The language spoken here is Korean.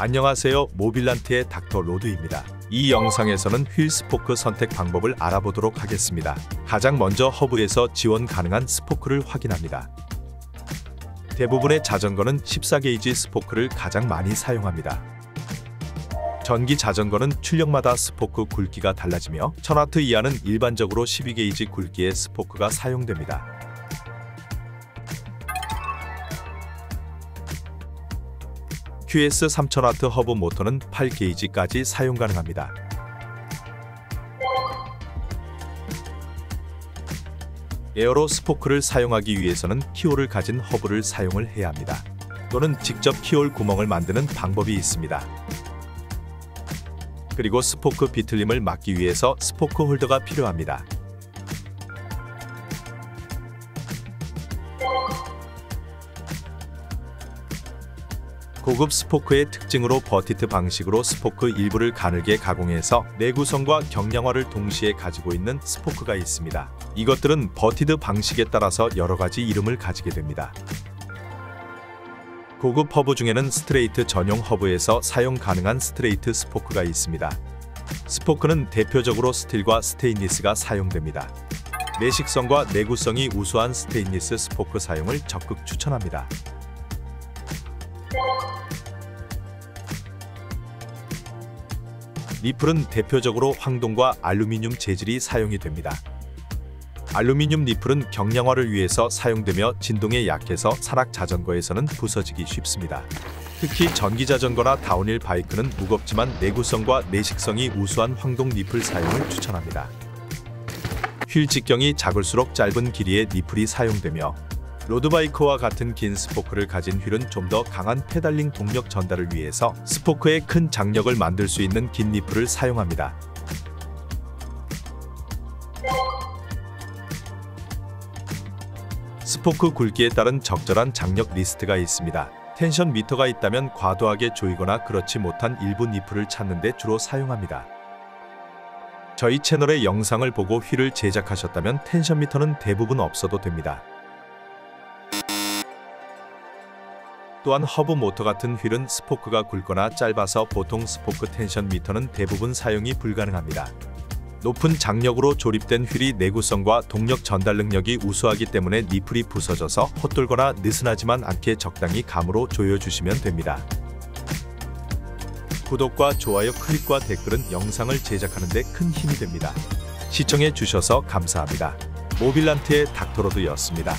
안녕하세요 모빌란트의 닥터 로드입니다. 이 영상에서는 휠 스포크 선택 방법을 알아보도록 하겠습니다. 가장 먼저 허브에서 지원 가능한 스포크를 확인합니다. 대부분의 자전거는 14게이지 스포크를 가장 많이 사용합니다. 전기 자전거는 출력마다 스포크 굵기가 달라지며 1000W 이하는 일반적으로 12게이지 굵기의 스포크가 사용됩니다. QS 3000W 허브 모터는 8게이지까지 사용 가능합니다. aero 스포크를 사용하기 위해서는 keyhole을 가진 허브를 사용을 해야 합니다. 또는 직접 keyhole 구멍을 만드는 방법이 있습니다. 그리고 스포크 비틀림을 막기 위해서 스포크 홀더가 필요합니다. 고급 스포크의 특징으로 butted 방식으로 스포크 일부를 가늘게 가공해서 내구성과 경량화를 동시에 가지고 있는 스포크가 있습니다. 이것들은 butted 방식에 따라서 여러 가지 이름을 가지게 됩니다. 고급 허브 중에는 스트레이트 전용 허브에서 사용 가능한 스트레이트 스포크가 있습니다. 스포크는 대표적으로 스틸과 스테인리스가 사용됩니다. 내식성과 내구성이 우수한 스테인리스 스포크 사용을 적극 추천합니다. 니플은 대표적으로 황동과 알루미늄 재질이 사용이 됩니다. 알루미늄 니플은 경량화를 위해서 사용되며 진동에 약해서 산악 자전거에서는 부서지기 쉽습니다. 특히 전기 자전거나 다운힐 bike는 무겁지만 내구성과 내식성이 우수한 황동 니플 사용을 추천합니다. 휠 직경이 작을수록 짧은 길이의 니플이 사용되며 road bike와 같은 긴 스포크를 가진 휠은 좀 더 강한 페달링 동력 전달을 위해서 스포크에 큰 장력을 만들 수 있는 긴 니플을 사용합니다. 스포크 굵기에 따른 적절한 장력 리스트가 있습니다. tension meter가 있다면 과도하게 조이거나 그렇지 못한 일부 니플을 찾는 데 주로 사용합니다. 저희 채널의 영상을 보고 휠을 제작하셨다면 tension meter는 대부분 없어도 됩니다. 또한 허브 모터 같은 휠은 스포크가 굵거나 짧아서 보통 스포크 tension meter는 대부분 사용이 불가능합니다. 높은 장력으로 조립된 휠이 내구성과 동력 전달 능력이 우수하기 때문에 니플이 부서져서 헛돌거나 느슨하지만 않게 적당히 감으로 조여주시면 됩니다. 구독과 좋아요 클릭과 댓글은 영상을 제작하는 데 큰 힘이 됩니다. 시청해 주셔서 감사합니다. 모빌란트의 닥터로드였습니다.